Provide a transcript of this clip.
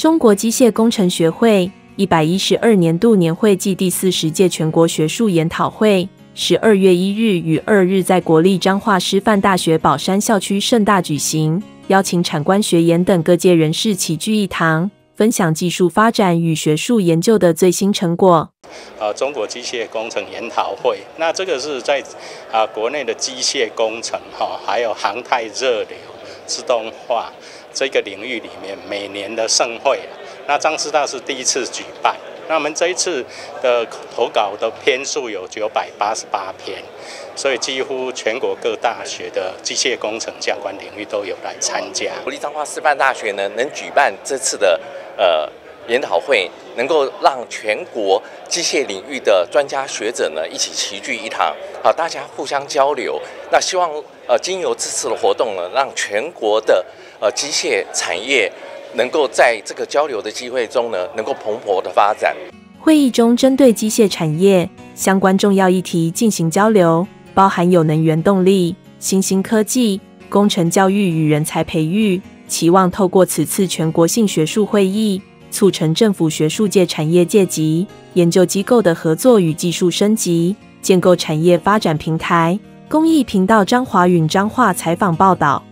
中国机械工程学会一百一十二年度年会暨第四十届全国学术研讨会，十二月一日与二日在国立彰化师范大学宝山校区盛大举行，邀请产官学研等各界人士齐聚一堂，分享技术发展与学术研究的最新成果。呃，中国机械工程研讨会，那这个是在啊国内的机械工程哈，还有航太热流、自动化。这个领域里面每年的盛会，那张师大是第一次举办。那我们这一次的投稿的篇数有九百八十八篇，所以几乎全国各大学的机械工程相关领域都有来参加。国立彰化师范大学呢，能举办这次的呃研讨会，能够让全国机械领域的专家学者呢一起齐聚一堂，好，大家互相交流。那希望呃经由这次的活动呢，让全国的呃，机械产业能够在这个交流的机会中呢，能够蓬勃的发展。会议中针对机械产业相关重要议题进行交流，包含有能源动力、新兴科技、工程教育与人才培育。期望透过此次全国性学术会议，促成政府学术界、产业界及研究机构的合作与技术升级，建构产业发展平台。公益频道张华允张化采访报道。